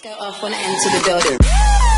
Go off when I enter the building.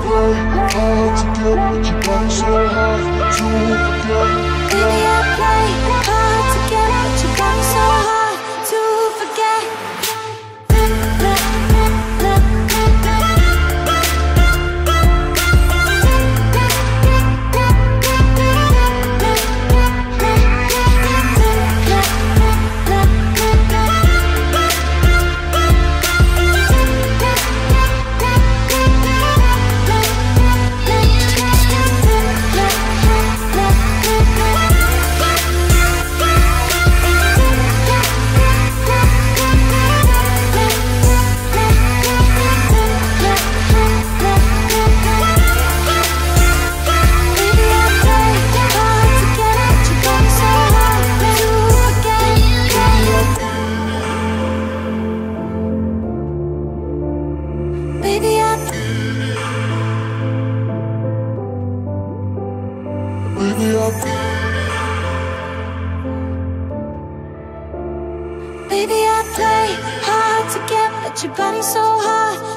play hard to get what you got so hard to forget. Baby, I play hard. hard to get but your body's so hot.